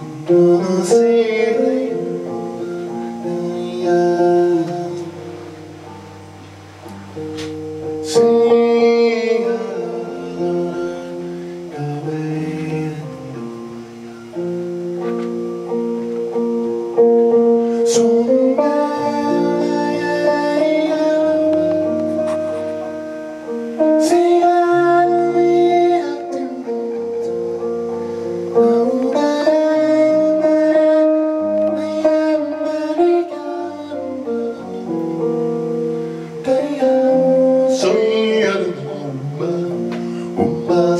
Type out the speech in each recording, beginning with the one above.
Do the ceiling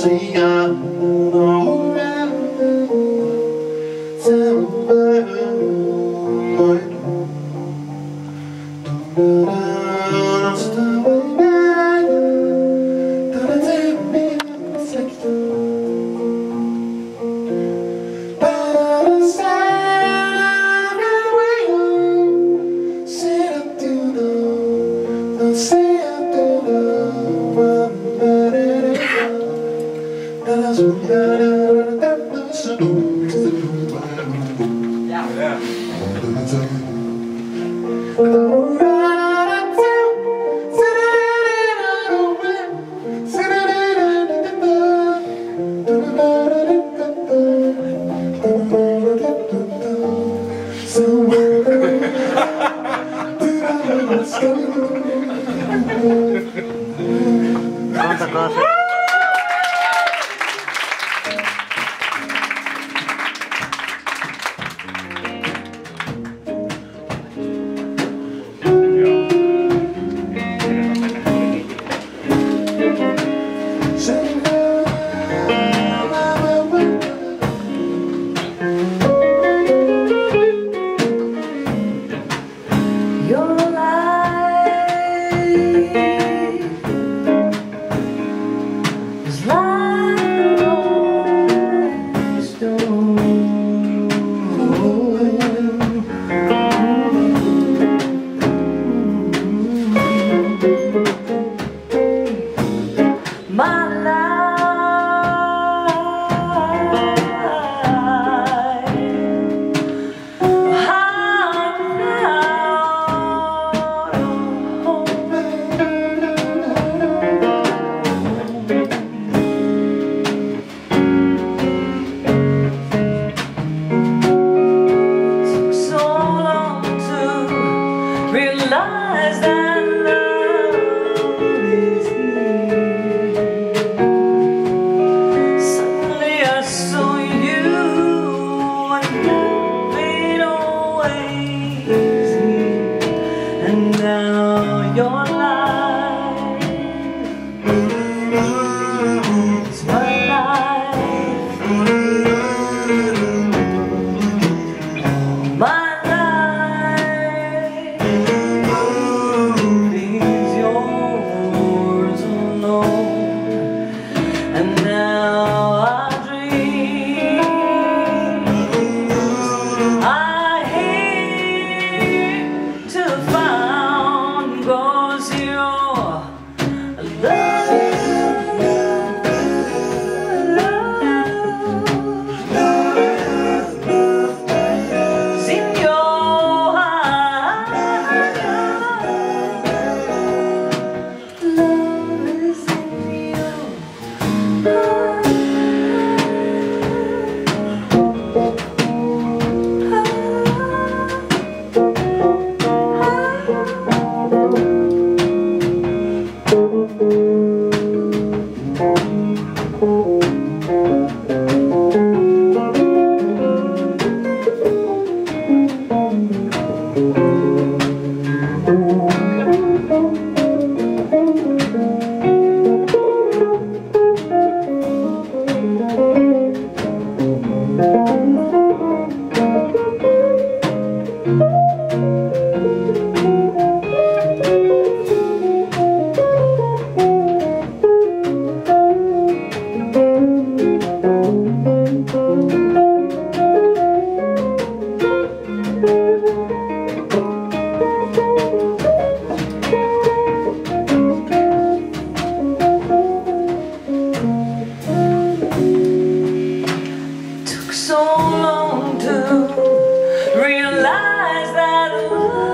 Your Pronto, that love.